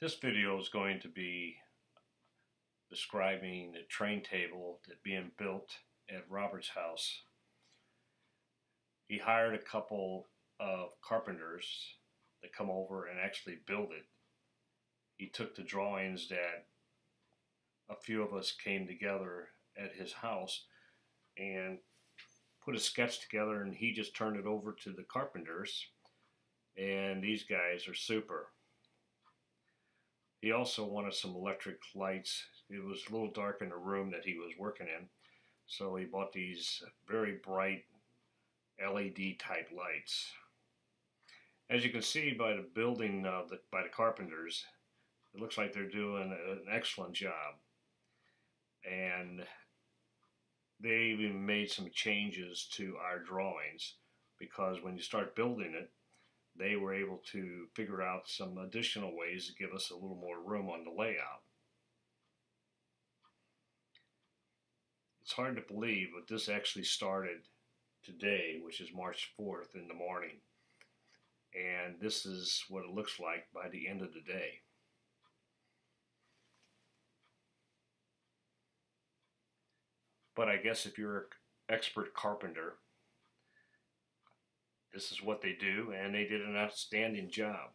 This video is going to be describing the train table that being built at Robert's house. He hired a couple of carpenters to come over and actually build it. He took the drawings that a few of us came together at his house and put a sketch together and he just turned it over to the carpenters and these guys are super. He also wanted some electric lights. It was a little dark in the room that he was working in, so he bought these very bright LED type lights. As you can see by the building uh, the, by the carpenters, it looks like they're doing an excellent job. And they even made some changes to our drawings because when you start building it, they were able to figure out some additional ways to give us a little more room on the layout. It's hard to believe, but this actually started today, which is March 4th in the morning. And this is what it looks like by the end of the day. But I guess if you're an expert carpenter, this is what they do, and they did an outstanding job.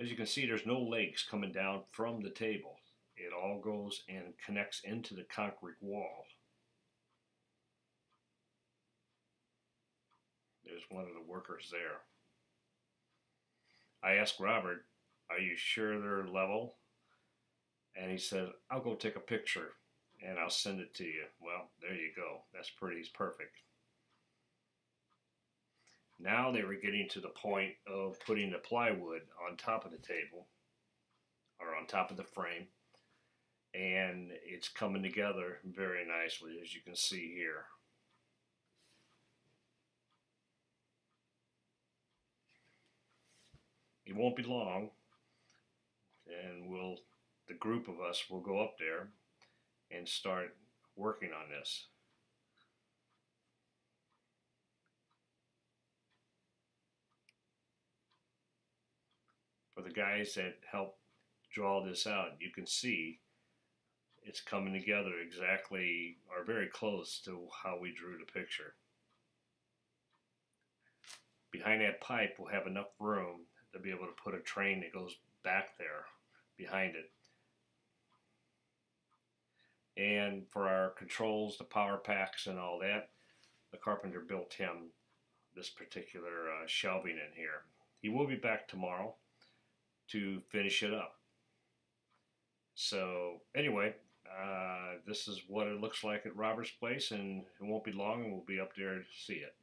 As you can see, there's no legs coming down from the table. It all goes and connects into the concrete wall. There's one of the workers there. I asked Robert, are you sure they're level? And he said, I'll go take a picture and I'll send it to you. Well, there you go. That's pretty perfect. Now they were getting to the point of putting the plywood on top of the table or on top of the frame and it's coming together very nicely as you can see here. It won't be long and we'll the group of us will go up there and start working on this. For the guys that help draw this out, you can see it's coming together exactly or very close to how we drew the picture. Behind that pipe we'll have enough room to be able to put a train that goes back there behind it. And for our controls, the power packs and all that, the carpenter built him this particular uh, shelving in here. He will be back tomorrow to finish it up. So anyway, uh, this is what it looks like at Robert's place and it won't be long and we'll be up there to see it.